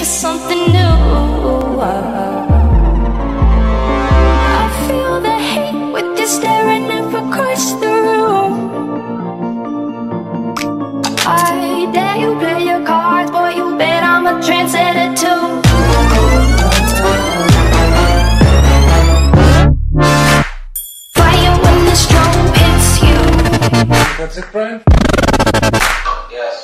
for something new. I feel the hate with you staring across the room. I dare you play your cards, boy. You bet I'm a trendsetter too. Fire when the strobe hits you. That's it, Brian? Yes.